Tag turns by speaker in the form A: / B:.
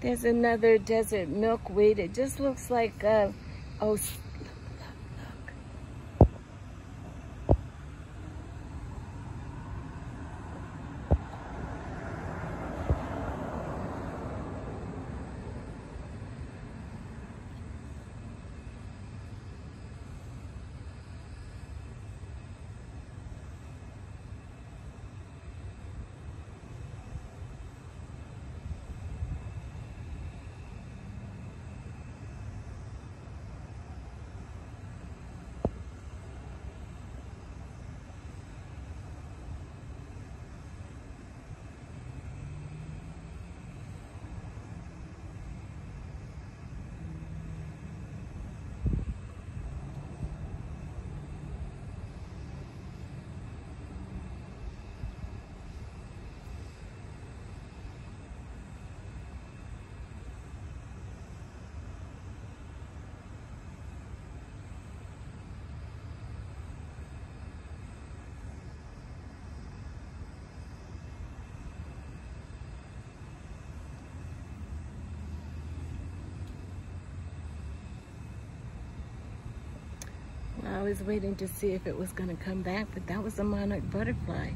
A: There's another desert milkweed. It just looks like, uh, oh, I was waiting to see if it was going to come back, but that was a monarch butterfly.